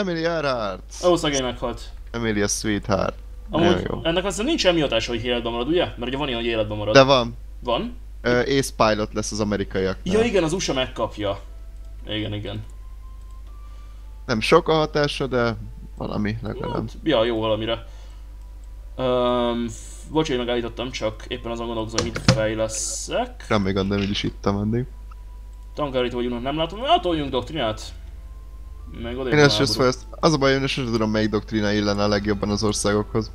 Emily Earhart. Ó, szegény meghalt. Emilia Sweetheart. Amúgy jó. ennek aztán nincs semmi hatása, hogy életben marad, ugye? Mert ugye van ilyen, hogy életben marad. De van. Van? Ö, Ace Pilot lesz az amerikaiaknál. Ja igen, az USA megkapja. Igen, igen. Nem sok a hatása, de valami legalább. Hát, ja, jó valamire. Um, bocs, hogy megállítottam, csak éppen azon gondolkozom, hogy mit fejleszek. Nem gond, nem így is ittam addig. Tankárító vagyunk, nem látom. Hát toljunk doktrinát. Meg oda Én ezt sem ezt, az a baj, én sosem tudom melyik doktrína illene a legjobban az országokhoz.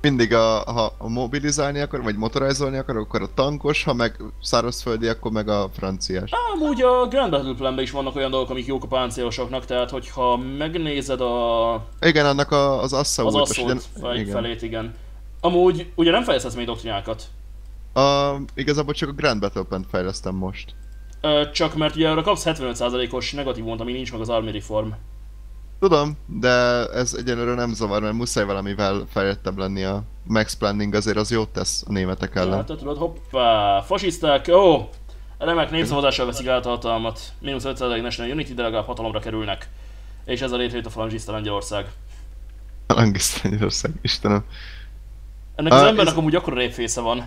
Mindig a, ha mobilizálni akar, vagy motorizolni akar, akkor a tankos, ha meg szárazföldi, akkor meg a franciás. Amúgy a Grand Battle Plan-ben is vannak olyan dolgok, amik jók a páncélosoknak, tehát hogyha megnézed a, Igen, annak a, az az assault asszót igen. felét, igen. Amúgy ugye nem fejlesztesz még doktrinákat. A, igazából csak a Grand Battle Plan fejlesztem most. Csak mert ugye arra kapsz 75%-os negatívumot, ami nincs meg az Army Reform. Tudom, de ez egyelőre nem zavar, mert muszáj valamivel fejlettebb lenni a Max Planning, azért az jót tesz a németek ellen. Hát, tudod, hoppá, fasiszták, ó! Remek népszavazással veszik át a hatalmat. Mínusz 5% National Unity, de legalább hatalomra kerülnek. És ez a létrejött a falangista Lengyelország. Langisztán Írország, Istenem. Ennek az Ah, embernek ez- amúgy akkora répfésze van.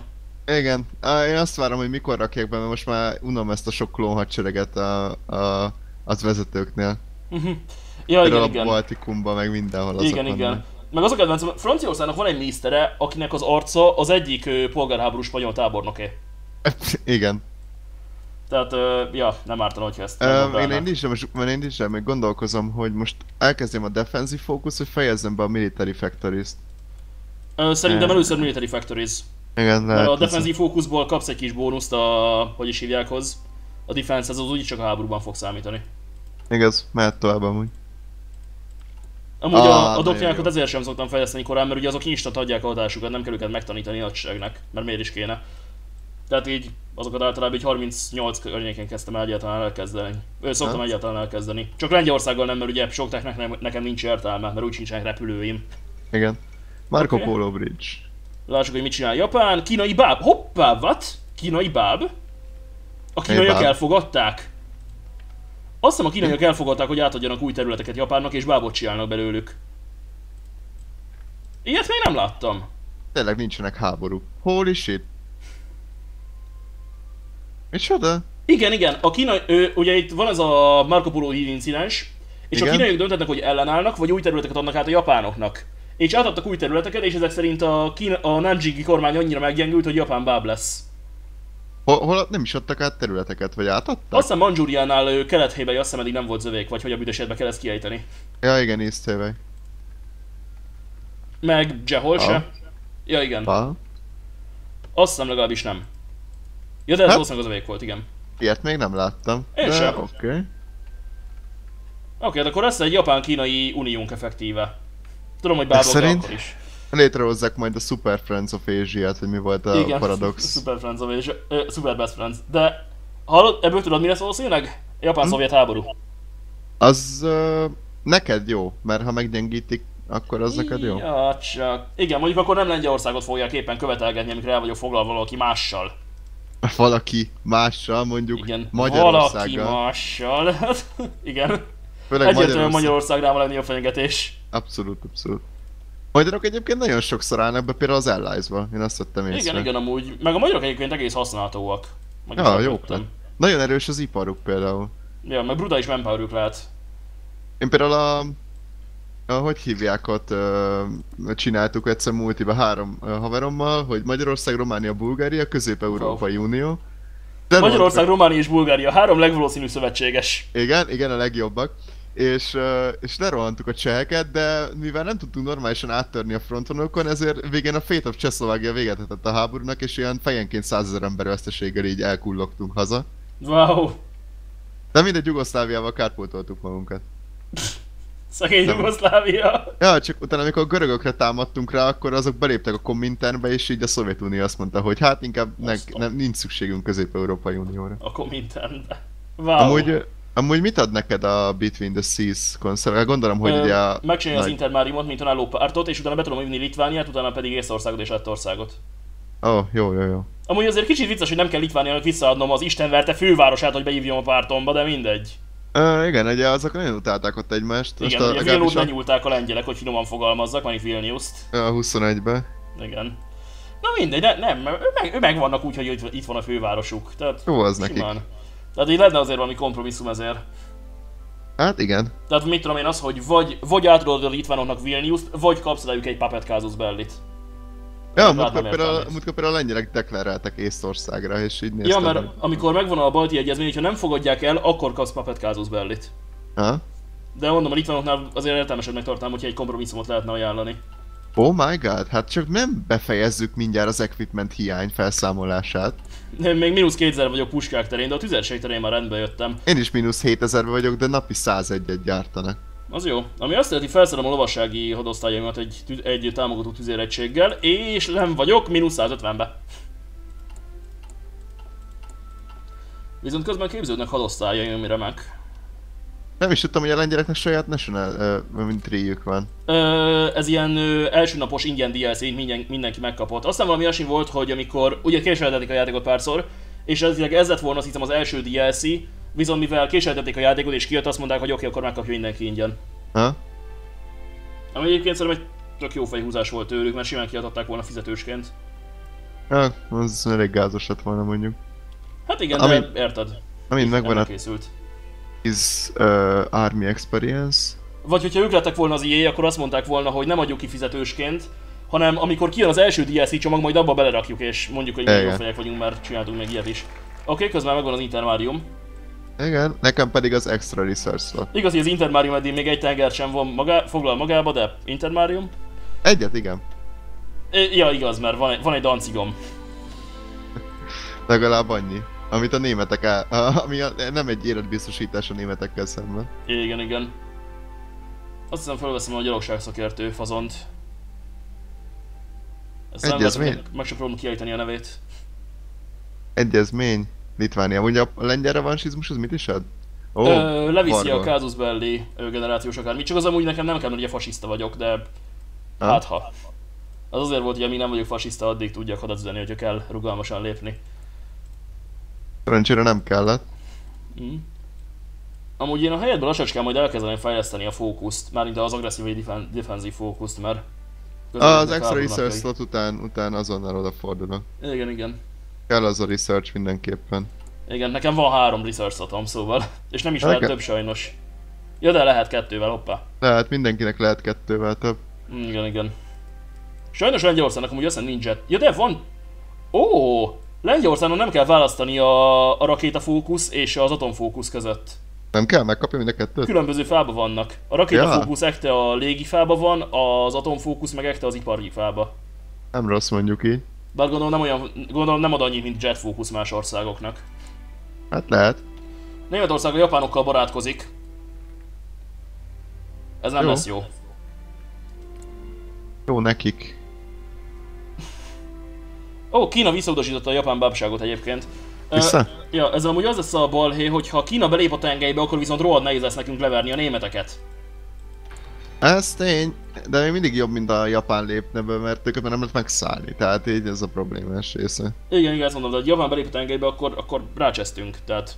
Igen, én azt várom, hogy mikor rakják be, mert most már unom ezt a sok klón hadsereget a, a, az vezetőknél. Mhm. ja, igen, a igen. Baltikumban, meg mindenhol azok Igen, igen. vannak. Meg az a kedvencem, Franciaországnak van egy minisztere, akinek az arca az egyik ö, polgárháború spanyol tábornoké. Igen. Tehát, ö, ja, nem ártana, hogyha ezt Um, én, én is, most, mert én is még gondolkozom, hogy most elkezdjem a defensive focus, hogy fejezzem be a military factories-t. Szerintem először Military Factories. Igen, Mert a defensív fókuszból kapsz egy kis bónuszt a, hogy is hívják hoz. A defense az úgyis csak a háborúban fog számítani. Igaz, mehet tovább amúgy. Amúgy Ah, a, a jó. ezért sem szoktam fejleszteni korán, mert ugye azok instant adják a hatásukat, nem kell őket megtanítani a hadseregnek, mert miért is kéne. Tehát így azokat általában így 38 környékén kezdtem el egyáltalán elkezdeni. Ő szoktam Ha? egyáltalán elkezdeni. Csak Lengyelországgal nem, mert ugye sok technek nekem nincs értelme, mert úgy sincsenek repülőim. Igen. Marco Oké. Polo Bridge. Lássuk, hogy mit csinál Japán. Kínai báb. Hoppá, what? Kínai báb? A kínaiak báb? elfogadták? Azt hiszem a kínaiak elfogadták, hogy átadjanak új területeket Japánnak, és bábot csinálnak belőlük. Ilyet még nem láttam. Tényleg nincsenek háború. Holy shit. Micsoda? Igen, igen, a kínai, ő, ugye itt van ez a Marco Polo híd incidens, és Igen. a kínaiak döntetnek, hogy ellenállnak, vagy új területeket adnak át a japánoknak. És átadtak új területeket, és ezek szerint a, Kína, a Nanjingi kormány annyira meggyengült, hogy Japán báb lesz. Hol, hol nem is adtak át területeket, vagy átadtak? Azt hiszem Manzsúriánál ő kelethében azt hiszem eddig nem volt zövék, vagy hogy a büdösérbe kell ezt kiejteni. Ja igen, Hawaii. Meg Jehol se. Ah. Ja igen, Ha? azt hiszem legalábbis nem. Ja de ez Hát- valószínűleg az övék volt, igen. Ilyet még nem láttam. Én de sem. Oké. Okay. Oké, hát akkor lesz egy japán-kínai uniónk effektíve. Tudom, hogy bábok, de szerint- akkor is. Létrehozzák majd a Super Friends of Asia-t, hogy mi volt a Igen, paradox. Super Friends of Asia, ö, Super Best Friends. De hallod, ebből tudod mi lesz valószínűleg? Japán-szovjet háború. Az uh, neked jó, mert ha meggyengítik, akkor az neked jó. Ja, csak... Igen, mondjuk akkor nem Lengyelországot fogják éppen követelgetni, amikor el vagyok foglalva valaki mással. Valaki mással, mondjuk Igen, valaki Magyarországgal. mással. Igen. Főleg Egyértelműen Magyarország. Van lenni a fenyegetés. Abszolút, abszolút. Magyarok egyébként nagyon sokszor állnak be, például az Allies-ba. Én azt vettem észre. Igen, igen, amúgy. Meg a magyarok egyébként egész használhatóak. Meg Ja, lett. Nagyon erős az iparuk például. Ja, meg brutális manpowerük lehet. Én például a... a hogy hívják ott, ö, csináltuk egyszer multiba három ö, haverommal, hogy Magyarország, Románia, Bulgária, Közép-Európai Unió. De Magyarország, Románia és Bulgária, három legvalószínűbb szövetséges. Igen, igen, a legjobbak. És, és lerohantuk a cseheket, de mivel nem tudtunk normálisan áttörni a frontonokon, ezért végén a Fate of Csehszlovákia véget vetett a háborúnak, és ilyen fejenként százezer ember veszteséggel így elkullogtunk haza. Wow. De mindegy, Jugoszláviával kárpótoltuk magunkat. Szegény Nem. Jugoszlávia. Ja, csak utána, amikor a görögökre támadtunk rá, akkor azok beléptek a Kominternbe, és így a Szovjetunió azt mondta, hogy hát inkább ne, nem, nincs szükségünk Közép-Európai Unióra. A Kominternbe. Wow. Amúgy, amúgy mit ad neked a Between the Seas konszol? Hát Gondolom, hogy Ö, ugye a... Megcsinálja az nagy- Intermáriumot, mint önálló pártot, és utána be tudom hívni Litvániát, utána pedig Észországot és Lettországot. Ó, oh, jó, jó, jó. Amúgy azért kicsit vicces, hogy nem kell Litvániának visszaadnom az Isten verte fővárosát, hogy beívjam a pártomba, de mindegy. Uh, igen, ugye azok nagyon utálták ott egymást. Most Igen, a, ugye Vilnót a, lenyúlták a lengyelek, hogy finoman fogalmazzak, van itt Vilniuszt. a 21-be. Igen. Na mindegy, ne, nem, ő meg, ő meg vannak úgy, hogy itt- van a fővárosuk. Tehát Jó az nekik. Tehát így lenne azért valami kompromisszum ezért. Hát igen. Tehát mit tudom én az, hogy vagy, vagy átadod a litvánoknak Vilniuszt, vagy kapsz rájuk egy Puppet Casus Bellit. Ja, múltkor például, a lengyelek deklaráltak Észtországra, és így néztem. Ja, mert hogy- amikor megvan a balti egyezmény, hogyha nem fogadják el, akkor kapsz Puppet Casus Bellit. Ha? De mondom, a litvánoknál azért értelmesebbnek tartanám, hogyha egy kompromisszumot lehetne ajánlani. Oh my god, hát csak nem befejezzük mindjárt az equipment hiány felszámolását. Én még mínusz 2000 vagyok puskák terén, de a tüzérség terén már rendbe jöttem. Én is mínusz 7000 vagyok, de napi 101-et gyártanak. Az jó. Ami azt jelenti, felszerelem a lovassági hadosztályaimat egy, egy támogató tüzéregységgel, és nem vagyok mínusz 150-be. Viszont közben képződnek hadosztályaim, ami remek. Nem is tudtam, hogy a lengyeleknek saját national, uh, mint tríjük van. Ö, ez ilyen ö, elsőnapos ingyen DLC, minden, mindenki megkapott. Aztán valami olyasmi volt, hogy amikor ugye késeltetik a játékot párszor, és ez, ez lett volna azt hiszem az első DLC, viszont mivel késeltették a játékot és kijött, azt mondták, hogy oké, akkor megkapja mindenki ingyen. Ha? Ami egyébként szerintem egy tök jó fejhúzás volt tőlük, mert simán kiadhatták volna fizetősként. Ja, az elég gázos lett volna mondjuk. Hát igen, Ami- de érted. Amint megvan a készült. Is uh, Army Experience. Vagy hogyha ők lettek volna az EA, akkor azt mondták volna, hogy nem adjuk ki fizetősként, hanem amikor kijön az első DLC csomag, majd abba belerakjuk, és mondjuk, hogy mi jó fejek vagyunk, mert csináltunk még ilyet is. Oké, közben megvan az Intermarium. Igen, nekem pedig az Extra Research volt. Igaz, hogy az Intermarium eddig még egy tenger sem von magá, foglal magába, de Intermarium. Egyet, igen. É, Ja, igaz, mert van, egy- van egy dancigom. Legalább annyi. Amit a németek el, ami a, nem egy életbiztosítás a németekkel szemben. Igen, igen. Azt hiszem felveszem a gyalogság szakértő fazont. Ezt nem Egyezmény? veszem, meg sem próbálom kiejteni a nevét. Egyezmény. Litvánia. Ugye a lengyel revansizmus az mit is ad? Ó, Ö, leviszi a Casus Belli generációs akármi. Csak az amúgy nekem nem kell, mert ugye fasiszta vagyok, de hát ha. Az azért volt, hogy amíg nem vagyok fasiszta, addig tudjak hadat üzeni, hogyha kell rugalmasan lépni. Szerencsére nem kellett. Mm. Amúgy én a helyedben lassacskán majd elkezdeném fejleszteni a fókuszt, mármint az agresszív vagy defen- defenzív fókuszt, mert... Az extra research slot után, után azonnal odafordulok. Igen, igen. Kell az a research mindenképpen. Igen, nekem van három research slotom, szóval. És nem is lehet több sajnos. Ja, de lehet kettővel, hoppá. Lehet, mindenkinek lehet kettővel több. Mm, Igen, igen. Sajnos Lengyelországnak amúgy azt nincs jet. Ja, de van... Ó! Lengyelországon nem kell választani a, a rakétafókusz és az atomfókusz között. Nem kell megkapni mind a kettőt? Különböző fába vannak. A rakétafókusz ekte a légi fába van, az atomfókusz meg ekte az ipari fába. Nem rossz mondjuk így. Bár gondolom nem olyan, gondolom nem ad annyit, mint jetfókusz más országoknak. Hát lehet. Németország a japánokkal barátkozik. Ez nem Jó. lesz jó. Jó nekik. Ó, Kína visszautasította a japán bábságot egyébként. Vissza? ja, ezzel amúgy az lesz a balhé, hogy ha Kína belép a tengelybe, akkor viszont rohadt nehéz lesz nekünk leverni a németeket. Ez tény, de még mindig jobb, mint a japán lépne be, mert őket már nem lehet megszállni, tehát így ez a problémás része. Igen, igen, ezt mondom, de ha Japán belép a tengelybe, akkor, akkor rácsesztünk. Tehát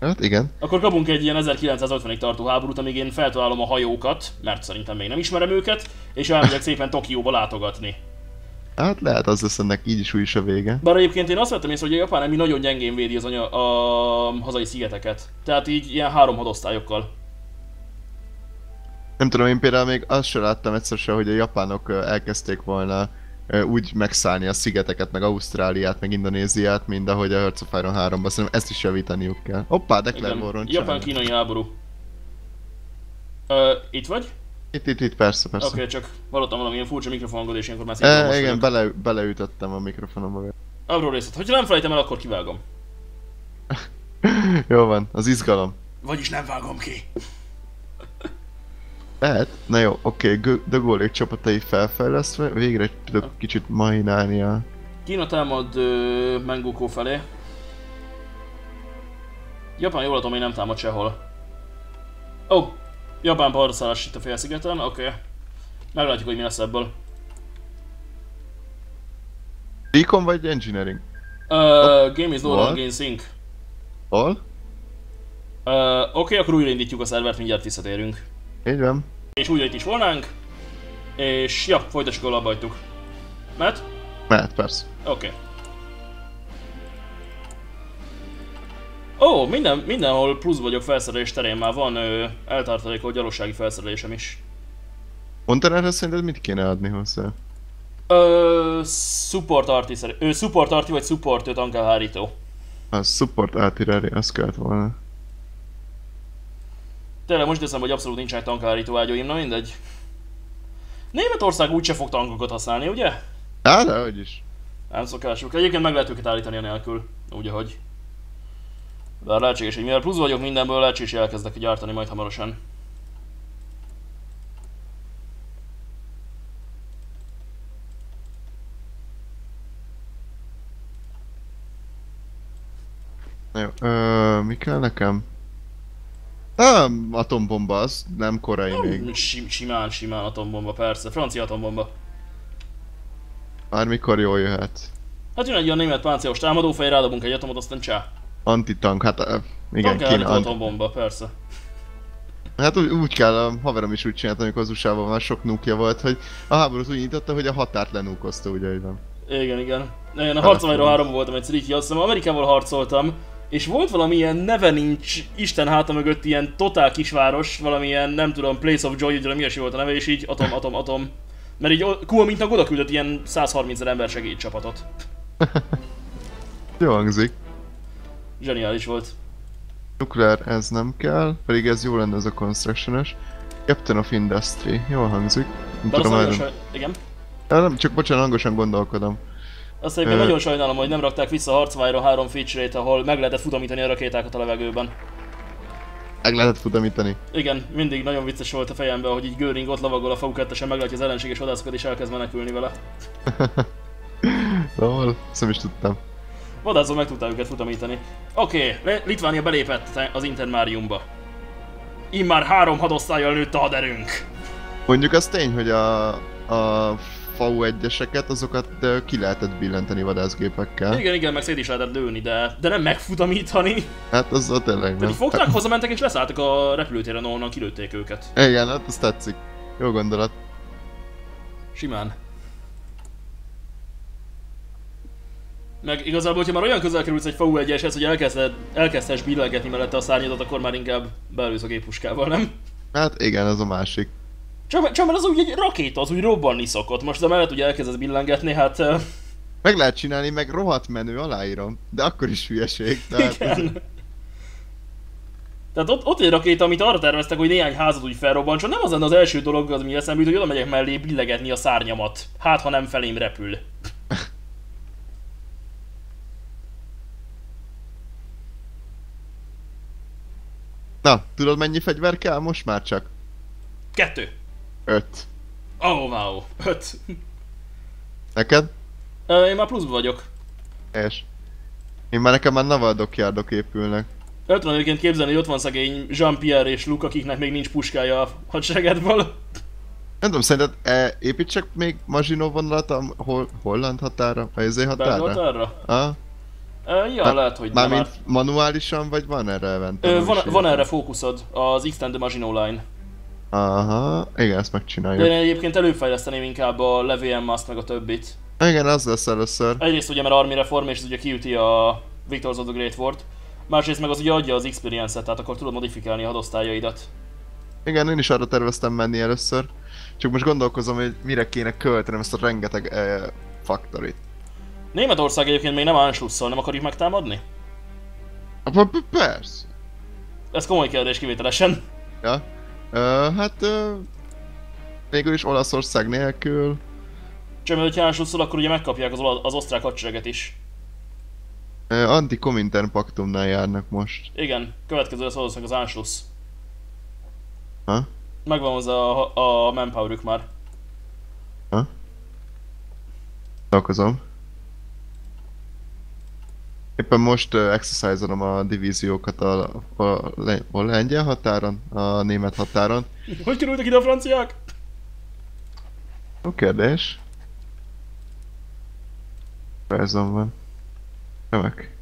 Hát igen. akkor kapunk egy ilyen 1950-ig tartó háborút, amíg én feltalálom a hajókat, mert szerintem még nem ismerem őket, és elmegyek szépen Tokióba látogatni. Hát lehet az lesz ennek így is úgy is a vége. Bár egyébként én azt vettem észre, hogy a Japán emi nagyon gyengén védi az anya, a hazai szigeteket. Tehát így ilyen három hadosztályokkal. Nem tudom, én például még azt sem láttam egyszer se, hogy a japánok elkezdték volna úgy megszállni a szigeteket, meg Ausztráliát, meg Indonéziát, mint ahogy a Hearts of Iron 3-ban. Szerintem ezt is javítaniuk kell. Hoppá, Declare Igen. Warron Japán-kínai háború. Ö, itt vagy? Itt, itt, itt, persze, persze. Oké, okay, csak hallottam valamilyen furcsa mikrofonhangod, és ilyenkor már szépen E, igen, bele, beleütöttem a mikrofonomba. Apró részlet. Hogyha nem felejtem el, akkor kivágom. Jó van, az izgalom. Vagyis nem vágom ki. Lehet? Na jó, oké, okay, de gólék csapatai felfejlesztve, végre tudok kicsit mahinálni a... Kína támad ö, Mengukó felé. Japán jól látom, még nem támad sehol. Ó, oh, Japán parszállás itt a félszigeten, oké. Okay. Meglátjuk, hogy mi lesz ebből. Recon vagy Engineering? Uh, game is longer in sync. Hol? Ö, Oké, akkor újraindítjuk a szervert, mindjárt visszatérünk. Így van. És újra itt is volnánk. És ja, folytassuk, ahol abba hagytuk. Mert? Mehet, persze. Oké. Ó, minden, mindenhol plusz vagyok felszerelés terén már van ö, eltartalékolt gyalogsági felszerelésem is. Erre szerinted mit kéne adni hozzá? Ö, support arti, szerint- ö, support arti vagy support ö, tankelhárító. A support artillery, az kellett volna. Tényleg most teszem, hogy abszolút nincsenek tankelhárító ágyóim, na mindegy. Németország úgyse fog tankokat használni, ugye? Á, de hogy is. Nem szokásuk. Egyébként meg lehet őket állítani a nélkül, úgy ahogy. Bár lehetséges, hogy mivel plusz vagyok mindenből, lehetséges, hogy elkezdek gyártani majd hamarosan. Na jó, ö, mi kell nekem? Ah, atombomba, az nem korai még. Sim, simán, simán atombomba, persze. Francia atombomba. Már mikor jól jöhet. Hát jön egy olyan német páncélos támadófej, rádobunk egy atomot, aztán csá. Antitank, hát ö, igen, Tank kéne atombomba, persze. Hát úgy, úgy kell, a haverom is úgy csinált, amikor az usa már sok núkja volt, hogy a háborút úgy nyitotta, hogy a határt lenúkozta, ugye, van. Igen, igen. Én a harcományról három voltam egyszer így, azt hiszem Amerikával harcoltam, és volt valamilyen neve nincs Isten háta mögött ilyen totál kisváros, valamilyen nem tudom, Place of Joy, ugye mi volt a neve, és így atom, atom, atom. Mert így Kuomintnak oda küldött ilyen 130 ezer ember segédcsapatot. Jó hangzik. Zseniális volt. Nuclear ez nem kell, pedig ez jó lenne ez a construction-es. Captain of Industry, jól hangzik. Nem azt tudom, nagyon saj... Igen. Ja, nem, csak bocsánat, hangosan gondolkodom. Azt egyébként Ö. nagyon sajnálom, hogy nem rakták vissza a harcvályra három feature ahol meg lehetett futamítani a rakétákat a levegőben. Meg lehet futamítani. Igen, mindig nagyon vicces volt a fejemben, hogy így Göring ott lovagol a FAU2-esen, meglátja az ellenséges vadászokat és elkezd menekülni vele. Lol, ezt nem is tudtam. Vadászon meg tudták őket futamítani. Oké, okay, Litvánia belépett az Intermáriumba. Immár három hadosztályjal nőtt a haderőnk. Mondjuk az tény, hogy a, a FAU 1-eseket, azokat ki lehetett billenteni vadászgépekkel. Igen, igen, meg szét is lehetett lőni, de, de nem megfutamítani. Hát az a tényleg nem. Tehát fogták, hazamentek és leszálltak a repülőtéren, ahonnan kilőtték őket. Igen, hát az tetszik. Jó gondolat. Simán. Meg igazából, hogyha már olyan közel kerülsz egy FAU 1 hogy elkezded, elkezdhes billengetni mellette a szárnyadat, akkor már inkább beelősz a géppuskával, nem? Hát igen, az a másik. Csak, csak mert az úgy egy rakéta, az úgy robbanni szokott. Most amellett ugye elkezdesz billengetni, hát... Uh, Meg lehet csinálni, meg rohadt menő, aláírom. De akkor is hülyeség. Tehát ez, igen. Tehát ott, ott egy rakéta, amit arra terveztek, hogy néhány házat úgy felrobbantson, nem az lenne az első dolog, az mi eszembe jut, hogy oda megyek mellé billegetni a szárnyamat. Hát, ha nem felém repül. Na, tudod mennyi fegyver kell most már csak? Kettő. Öt. Oh, wow. Öt. Neked? Ö, Én már pluszban vagyok. És? Én már nekem már naval dockyardok épülnek. El tudom egyébként képzelni, hogy ott van szegény Jean-Pierre és Luke, akiknek még nincs puskája a hadseregedből. Nem tudom, szerinted e, építsek még Maginó vonalat a hol, holland határa? A izé határa? Belgotárra? Ah, Ö, Ja, Már- lehet, hogy nem. mármint Már... manuálisan, vagy van erre event? Ö, van, van erre fókuszod, az Extend the Maginot Line. Aha, igen, ezt De megcsináljuk. én egyébként előfejleszteném inkább a Levian Mask meg a többit. Igen, az lesz először. Egyrészt ugye, mert Army Reform, és ez ugye kiüti a Victors of the Great War-t. Másrészt meg az ugye adja az experience-et, tehát akkor tudod modifikálni a hadosztályaidat. Igen, én is arra terveztem menni először. Csak most gondolkozom, hogy mire kéne költenem ezt a rengeteg eh, faktorit. Németország egyébként még nem Anschlusszol, nem akarjuk megtámadni? Ah, p- p- Persze. Ez komoly kérdés kivételesen. Ja. Ö, hát... Ö, végül is Olaszország nélkül. Csak mert hogyha Anschlusszol, akkor ugye megkapják az, az osztrák hadsereget is. Anti-Komintern paktumnál járnak most. Igen, következő lesz valószínűleg az Anschluss. Ha? Megvan hozzá a, a manpowerük már. Talkozom. Éppen most uh, exercise a divíziókat a, a, a, a lengyel határon, a német határon. Hogy kerültek ide a franciák? Jó kérdés. Perzon van. Remek.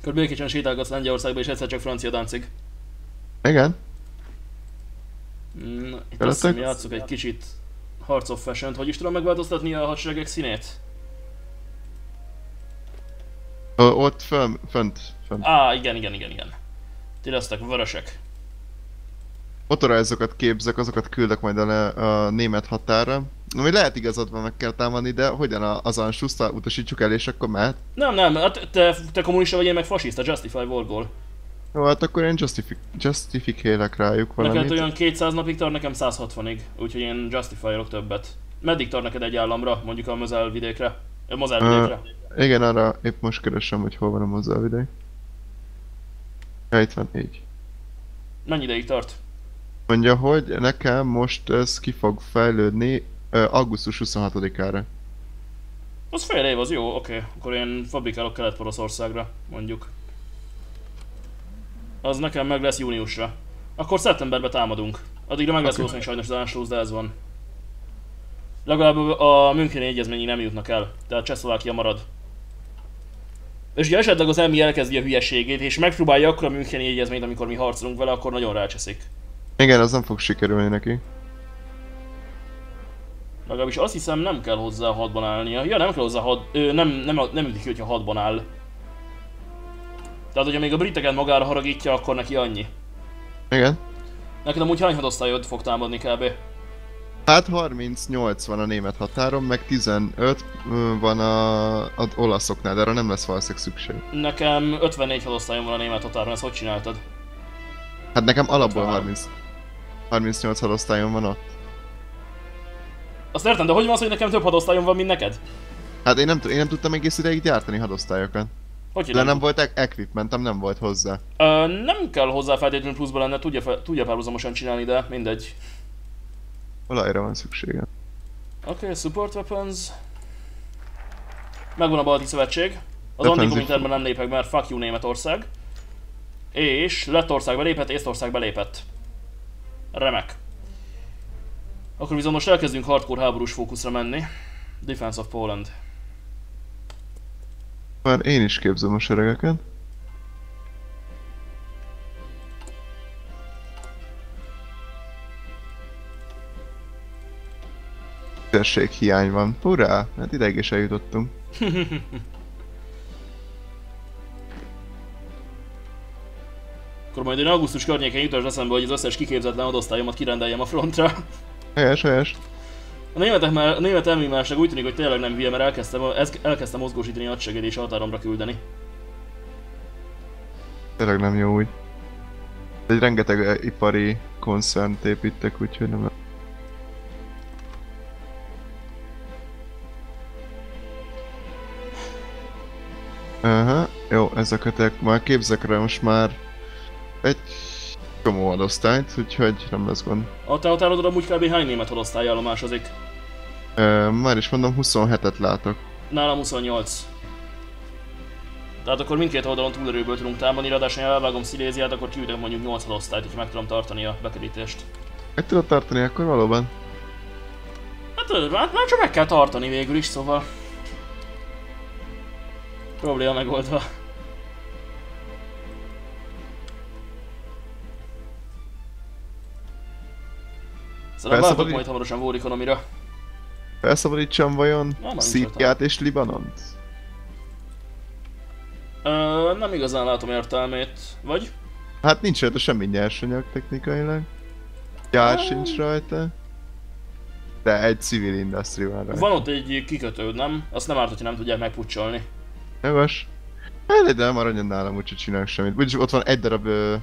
Akkor békésen sétálgatsz Lengyelországba és egyszer csak francia táncig. Igen? Mm, itt azt hiszem egy kicsit Hearts of Fashion-t. Hogy is tudom megváltoztatni a hadseregek színét? Ö, ott fönn, fönt, fönt. Á, igen, igen, igen, igen. Ti lesztek vörösek. Motorajzokat képzek, azokat küldök majd a, a német határa. Ami lehet igazad van, meg kell támadni, de hogyan az Anschluss utasítsuk el, és akkor mehet? Nem, nem, hát te, te kommunista vagy, én meg fasiszta, Justify War Goal. Jó, hát akkor én justifi- justifikélek rájuk Neked valamit. olyan 200 napig tart, nekem 160-ig, úgyhogy én justify többet. Meddig tart neked egy államra, mondjuk a Mözel vidékre? Ö, vidékre? Igen, arra épp most keresem, hogy hol van a mozzá vidék. Ja, itt van, így. Mennyi ideig tart? Mondja, hogy nekem most ez ki fog fejlődni ö, augusztus 26-ára. Az fél év, az jó, oké. Akkor én fabrikálok Kelet-Poroszországra, mondjuk. Az nekem meg lesz júniusra. Akkor szeptemberbe támadunk. Addigra meg lesz okay. sajnos az Anschluss, de ez van. Legalább a Müncheni egyezményig nem jutnak el, tehát Csehszlovákia marad. És ugye esetleg az EMI elkezdi a hülyeségét, és megpróbálja akkor a Müncheni egyezményt, amikor mi harcolunk vele, akkor nagyon rácseszik. Igen, az nem fog sikerülni neki. Legalábbis azt hiszem nem kell hozzá hadban állnia. Ja, nem kell hozzá had... Ö, nem, nem, nem ütik ki, hogyha hadban áll. Tehát, hogyha még a briteket magára haragítja, akkor neki annyi. Igen. Neked amúgy hány hadosztályod fog támadni kb? Hát 38 van a német határon, meg 15 ö, van a, a olaszoknál, de arra nem lesz valószínűleg szükség. Nekem 54 hadosztályom van a német határon, ezt hogy csináltad? Hát nekem alapból 53. 30, 38 hadosztályon van ott. Azt értem, de hogy van az, hogy nekem több hadosztályom van, mint neked? Hát én nem, én nem tudtam egész ideig gyártani hadosztályokat. Hogy De nem? volt equipmentem, nem volt hozzá. Ö, nem kell hozzá feltétlenül pluszba lenne, tudja, tudja párhuzamosan csinálni, de mindegy. Olajra van szükségem. Oké, okay, support weapons. Megvan a Balti Szövetség. Az Defensive. Antikominternben nem lépek, mert fuck you Németország. És Lettország belépett, Észtország belépett. Remek. Akkor viszont most elkezdünk hardcore háborús fókuszra menni. Defense of Poland. Már én is képzem a seregeket. Térség hiány van. Hurrá! Hát ideig is eljutottunk. Akkor majd én augusztus környékén jutasd eszembe, hogy az összes kiképzetlen adosztályomat kirendeljem a frontra. Helyes, helyes. A németek már, a német elmívásnak úgy tűnik, hogy tényleg nem hülye, mert elkezdtem, ez, elkezdtem mozgósítani a hadseregét és határomra küldeni. Tényleg nem jó úgy. Egy rengeteg eh, ipari koncernt építek, úgyhogy nem... Aha, jó, ezeket már képzek rá most már egy csomó adosztályt, úgyhogy nem lesz gond. A te határodon amúgy kb. hány német hadosztály állomásozik? Ö, már is mondom, 27-et látok. Nálam 28. Tehát akkor mindkét oldalon túlerőből tudunk támadni, ráadásul ha elvágom Sziléziát, akkor kiütök mondjuk 8 hadosztályt, hogy meg tudom tartani a bekerítést. Meg tudod tartani akkor valóban? Hát ö, már, már csak meg kell tartani végül is, szóval... Probléma megoldva. Váltok Felszabadít- majd hamarosan War Economy-ra. Felszabadítsam vajon Szíriát és Libanont? Ö, nem igazán látom értelmét. Vagy? Hát nincs rajta semmi nyersanyag technikailag. Gyár sincs rajta. De egy civil industry van rajta. Van ott egy kikötőd, nem? Azt nem árt, hogyha nem tudják megpucsolni. Jogos. Hát de maradjon nálam, úgyhogy csinálok semmit. Úgyis ott van egy darab uh,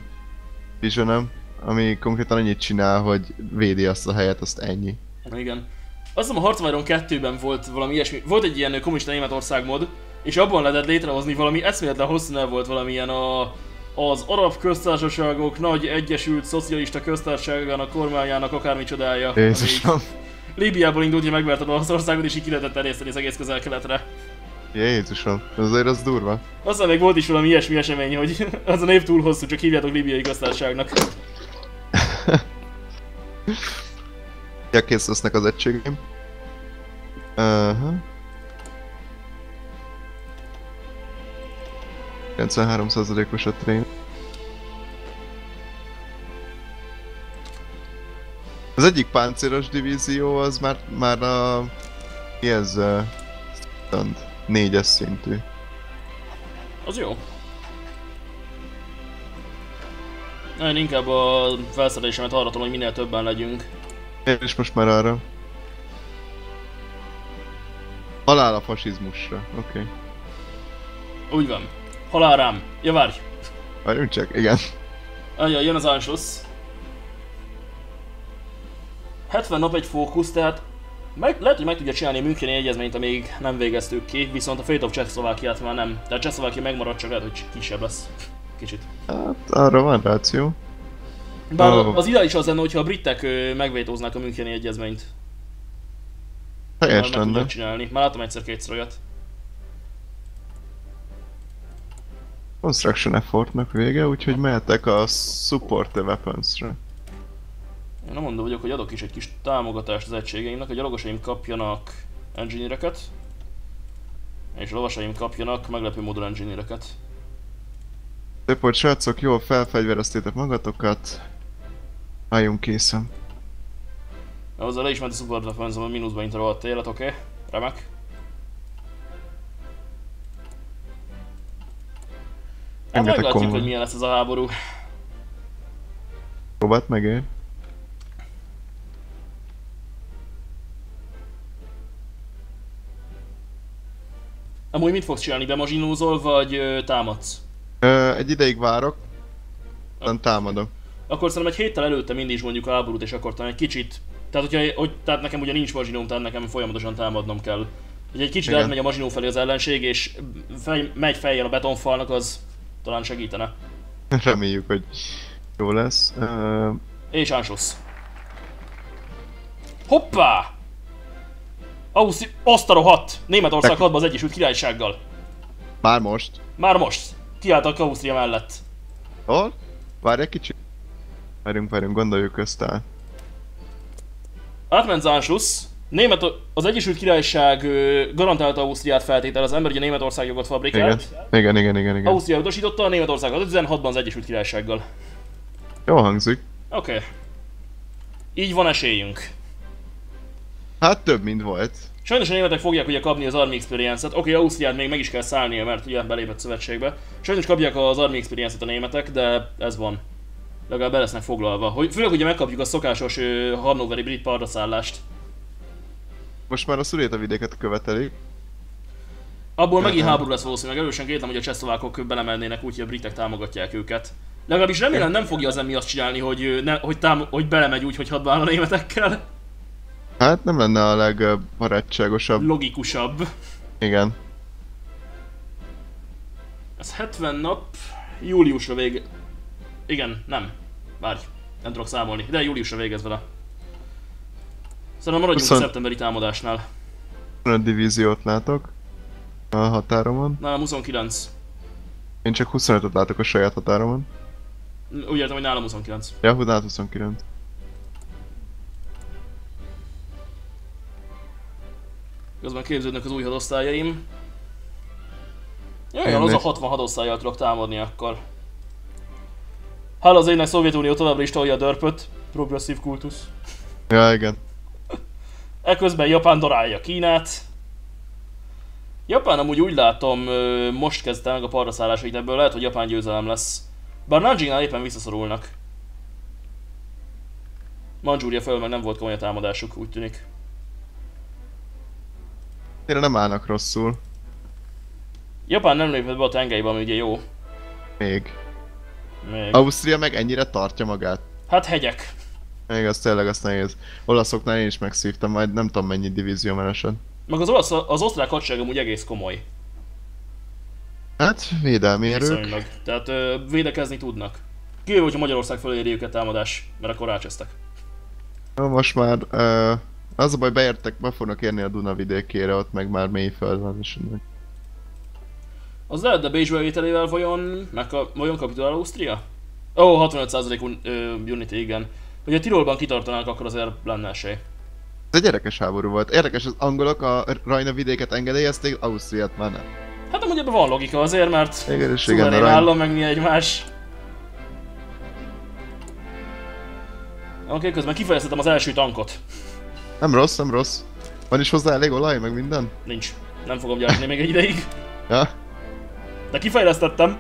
visionem, ami konkrétan annyit csinál, hogy védi azt a helyet, azt ennyi. Igen. Azt hiszem a Harcmajron 2-ben volt valami ilyesmi, volt egy ilyen kommunista Németország mod, és abban lehetett létrehozni valami eszméletlen hosszú neve volt valamilyen a, az arab köztársaságok nagy egyesült szocialista köztársaságának kormányának akármi csodája. Jézusom. Líbiából indult, hogy megverted az országot, és így ki lehetett terjeszteni az egész közel-keletre. Jézusom. Azért az durva. Aztán még volt is valami ilyesmi esemény, hogy az a név túl hosszú, csak hívjátok líbiai köztársaságnak. Ja, kész lesznek az egységeim. Uh-huh. 93%-os a train. Az egyik páncélos divízió az már, már a... Mi ez? Uh, négyes szintű. Az jó. Én inkább a felszerelésemet arra tudom, hogy minél többen legyünk. Én is most már arra. Halál a fasizmusra, oké. Okay. Úgy van. Halál rám. Ja, várj. Várjunk csak, igen. Ajja, jön az Anschluss. 70 nap egy fókusz, tehát meg, lehet, hogy meg tudja csinálni a Müncheni egyezményt, amíg nem végeztük ki, viszont a Fate of Czechszlovákiát már nem. Tehát Csehszlovákia megmarad, csak lehet, hogy kisebb lesz. Kicsit. Hát, arra van ráció. Bár oh. az ideális az lenne, hogyha a britek megvétóznák a Müncheni egyezményt. Helyes lenne. Meg csinálni. Már láttam egyszer-kétszer olyat. Construction effortnak vége, úgyhogy mehetek a support weapons-re. Én nem mondom vagyok, hogy adok is egy kis támogatást az egységeimnek, a gyalogosaim kapjanak engineereket, és a lovasaim kapjanak meglepő módon engineereket. Szép volt srácok, jól felfegyvereztétek magatokat. Álljunk készen. Azzal le is ment a support defense a mínuszba intervallt élet, oké? Okay. Remek. Hát meglátjuk, hogy milyen lesz ez a háború. Próbált megér. Amúgy mit fogsz csinálni? Bemazsinózol, vagy ö, támadsz? Ö, egy ideig várok, aztán támadok. Akkor szerintem egy héttel előtte mindig is mondjuk a háborút, és akkor talán egy kicsit... Tehát, hogyha, hogy, tehát nekem ugye nincs mazsinóm, tehát nekem folyamatosan támadnom kell. Hogy egy kicsit elmegy a mazsinó felé az ellenség, és fej, megy fejjel a betonfalnak, az talán segítene. Reméljük, hogy jó lesz. Uh... És Anschluss. Hoppá! Ausztri... Azt a rohadt! Németország hadba az Egyesült Királysággal. Már most? Már most. Kiálltak Ausztria mellett. Hol? Várj egy kicsit. Várjunk, várjunk, gondoljuk el. Átment Anschluss. Német, az Egyesült Királyság garantálta Ausztriát feltétel, az ember ugye Németország jogot fabrikált. Igen, igen, igen, igen. igen. Ausztria utasította a Németországot 16-ban az Egyesült Királysággal. Jó hangzik. Oké. Okay. Így van esélyünk. Hát több, mint volt. Sajnos a németek fogják ugye kapni az Army Experience-et. Oké, okay, Ausztriát még meg is kell szállnia, mert ugye belépett szövetségbe. Sajnos kapják az Army Experience-et a németek, de ez van. Legalább be lesznek foglalva. Hogy, főleg ugye megkapjuk a szokásos uh, Hannoveri brit parraszállást. Most már a a vidéket követelik. Abból megint háború lesz valószínűleg, erősen kétlem, hogy a csehszlovákok belemennének úgy, hogy a britek támogatják őket. Legalábbis remélem nem fogja az emmi azt csinálni, hogy, ne, hogy, tám- hogy belemegy úgy, hogy áll a németekkel. Hát nem lenne a legbarátságosabb. Logikusabb. Igen. Ez 70 nap, júliusra vége... Igen, nem. Várj, nem tudok számolni, de júliusra végez vele. Szerintem maradjunk 20... a szeptemberi támadásnál. 25 divíziót látok a határomon. Nálam 29. Én csak 25-öt látok a saját határomon. Úgy értem, hogy nálam 29. Ja, nálad 29. Közben képződnek az új hadosztályaim. Jaj, az a 60 hadosztályjal tudok támadni akkor. Hála az énnek Szovjetunió továbbra is tolja a dörpöt. Progresszív kultusz. Ja, igen. Eközben Japán darálja Kínát. Japán amúgy úgy látom, most kezdte meg a parraszállásait, ebből lehet, hogy Japán győzelem lesz. Bár Nanjingnál éppen visszaszorulnak. Manzsúria föl meg nem volt komoly támadásuk, úgy tűnik. Tényleg nem állnak rosszul. Japán nem lépett be a tengelybe, ami ugye jó. Még. Még. Ausztria meg ennyire tartja magát. Hát hegyek. Még az tényleg az nehéz. Olaszoknál én is megszívtam, majd nem tudom mennyi divízió esett. Meg az, olasz, az osztrák hadsereg amúgy egész komoly. Hát, védelmi erők. Viszonylag. Tehát ö, védekezni tudnak. Kivéve, hogyha Magyarország föléri őket támadás, mert akkor rácsesztek. No, most már ö, az a baj, beértek, be fognak érni a Duna vidékére, ott meg már mély föld van, ennek. Az lehet, de Bécs bevételével vajon, meg a, vajon kapitulál Ausztria? Ó, oh, 65% un, ö, Unity, igen. Hogyha Tirolban kitartanák, akkor azért lenne esély. Ez egy érdekes háború volt. Érdekes, az angolok a Rajna vidéket engedélyezték, Ausztriát már nem. Hát amúgy ebben van logika azért, mert Igen, igen, arany. állam, meg mi egymás. Oké, okay, közben kifejeztetem az első tankot. Nem rossz, nem rossz. Van is hozzá elég olaj, meg minden? Nincs. Nem fogom gyártani még egy ideig. Ja? De kifejlesztettem.